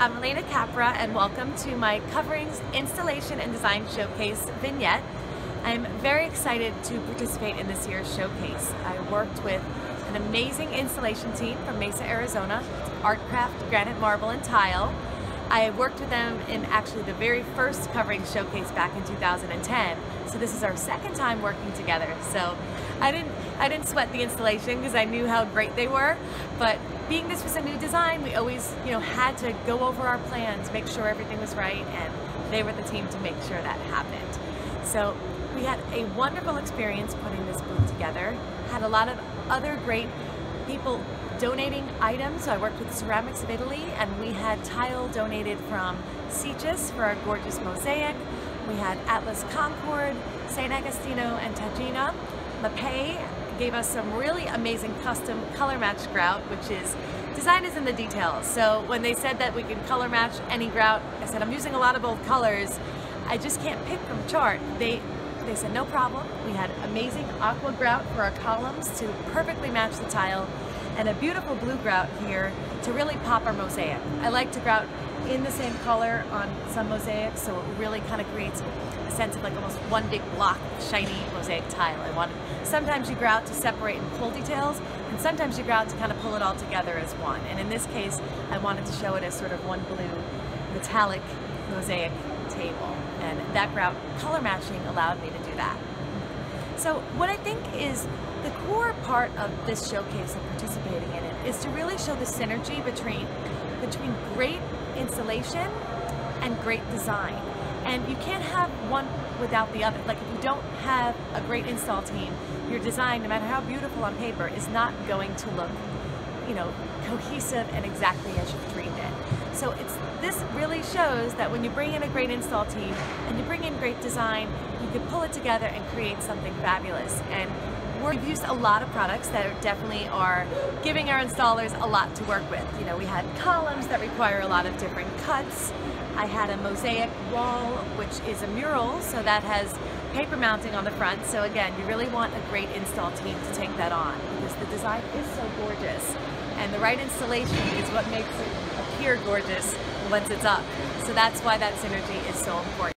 I'm Alena Capra and welcome to my Coverings Installation and Design Showcase vignette. I'm very excited to participate in this year's showcase. I worked with an amazing installation team from Mesa, Arizona, Artcraft Granite Marble and Tile. I worked with them in actually the very first covering showcase back in 2010. So this is our second time working together. So I didn't I didn't sweat the installation because I knew how great they were, but being this was a new design, we always, you know, had to go over our plans, make sure everything was right, and they were the team to make sure that happened. So we had a wonderful experience putting this booth together, had a lot of other great people donating items. So I worked with Ceramics of Italy and we had tile donated from Sicis for our gorgeous mosaic. We had Atlas Concorde, St. Agostino, and Tagina. Mapei gave us some really amazing custom color match grout, which is design is in the details. So when they said that we could color match any grout, I said I'm using a lot of old colors. I just can't pick from chart. They they said no problem. We had amazing aqua grout for our columns to perfectly match the tile and a beautiful blue grout here to really pop our mosaic. I like to grout in the same color on some mosaics so it really kind of creates a sense of like almost one big block of shiny mosaic tile. I want sometimes you grout to separate and pull details and sometimes you grout to kind of pull it all together as one and in this case I wanted to show it as sort of one blue metallic mosaic table and that grout color matching allowed me to do that. So what I think is the core part of this showcase and participating in it is to really show the synergy between between great installation and great design. And you can't have one without the other. Like if you don't have a great install team, your design, no matter how beautiful on paper, is not going to look, you know, cohesive and exactly as you've dreamed it. So it's this really shows that when you bring in a great install team and you bring in great design, you can pull it together and create something fabulous. And We've used a lot of products that definitely are giving our installers a lot to work with. You know, we had columns that require a lot of different cuts. I had a mosaic wall, which is a mural, so that has paper mounting on the front. So again, you really want a great install team to take that on because the design is so gorgeous. And the right installation is what makes it appear gorgeous once it's up. So that's why that synergy is so important.